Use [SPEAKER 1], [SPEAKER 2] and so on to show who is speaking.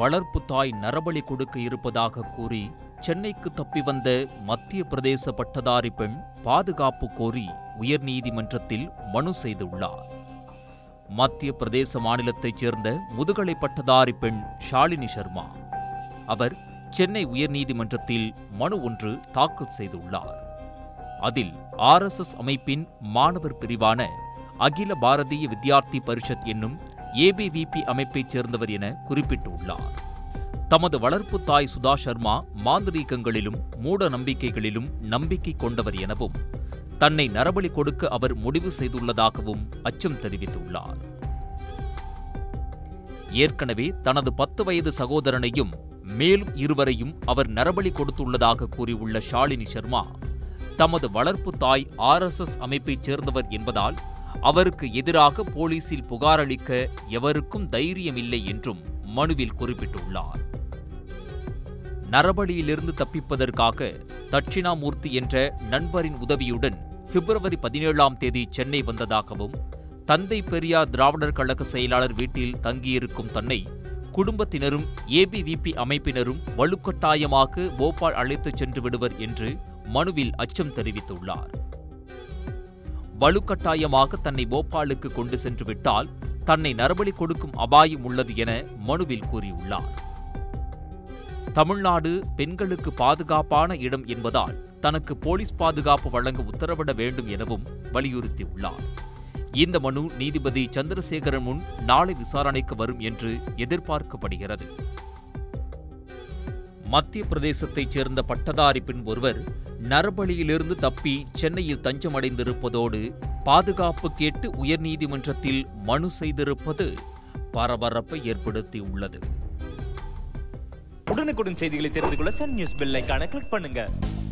[SPEAKER 1] வளர்ப்பு தாய் நரபலி கொடுக்க இருப்பதாக கூறி சென்னைக்கு தப்பி வந்த மத்திய பிரதேச பட்டதாரி பெண் பாதுகாப்பு கோரி உயர்நீதிமன்றத்தில் மனு செய்துள்ளார் மத்திய பிரதேச மாநிலத்தைச் சேர்ந்த முதுகலை பட்டதாரி பெண் ஷாலினி சர்மா அவர் சென்னை உயர்நீதிமன்றத்தில் மனு ஒன்று தாக்கல் செய்துள்ளார் அதில் ஆர்எஸ்எஸ் அமைப்பின் மாணவர் பிரிவான அகில பாரதிய வித்யார்த்தி பரிஷத் என்னும் ஏபிவிபி அமைப்பைச் சேர்ந்தவர் என குறிப்பிட்டுள்ளார் தமது வளர்ப்பு தாய் சுதா சர்மா மாந்திரீகங்களிலும் மூட நம்பிக்கைகளிலும் நம்பிக்கை கொண்டவர் எனவும் தன்னை நரபலி கொடுக்க அவர் முடிவு செய்துள்ளதாகவும் அச்சம் தெரிவித்துள்ளார் ஏற்கனவே தனது பத்து வயது சகோதரனையும் மேலும் இருவரையும் அவர் நரபலி கொடுத்துள்ளதாக கூறியுள்ள ஷாலினி சர்மா தமது வளர்ப்பு தாய் ஆர்எஸ்எஸ் அமைப்பைச் சேர்ந்தவர் என்பதால் அவருக்கு எதிராக போலீசில் புகாரளிக்க எவருக்கும் தைரியமில்லை என்றும் மனுவில் குறிப்பிட்டுள்ளார் நரபலியிலிருந்து தப்பிப்பதற்காக தட்சிணாமூர்த்தி என்ற நண்பரின் உதவியுடன் பிப்ரவரி பதினேழாம் தேதி சென்னை வந்ததாகவும் தந்தை பெரியார் திராவிடர் கழக செயலாளர் வீட்டில் தங்கியிருக்கும் தன்னை குடும்பத்தினரும் ஏபிவிபி அமைப்பினரும் வலுக்கட்டாயமாக போபால் அழைத்துச் சென்று விடுவர் என்று மனுவில் அச்சம் தெரிவித்துள்ளார் வலுக்கட்டாயமாக தன்னை போபாலுக்கு கொண்டு சென்று விட்டால் தன்னை நரபலி கொடுக்கும் அபாயம் உள்ளது என மனுவில் கூறியுள்ளார் தமிழ்நாடு பெண்களுக்கு பாதுகாப்பான இடம் என்பதால் தனக்கு போலீஸ் பாதுகாப்பு வழங்க உத்தரவிட வேண்டும் எனவும் வலியுறுத்தியுள்ளார் இந்த மனு நீதிபதி சந்திரசேகரன் முன் நாளை விசாரணைக்கு வரும் என்று எதிர்பார்க்கப்படுகிறது மத்திய பிரதேசத்தைச் சேர்ந்த பட்டதாரி பெண் ஒருவர் நரபலியிலிருந்து தப்பி சென்னையில் தஞ்சமடைந்திருப்பதோடு பாதுகாப்பு கேட்டு உயர்நீதிமன்றத்தில் மனு செய்திருப்பது பரபரப்பை ஏற்படுத்தியுள்ளது உடனுக்குடன் செய்திகளை தெரிந்து கொள்ள Sun News bell icon click பண்ணுங்க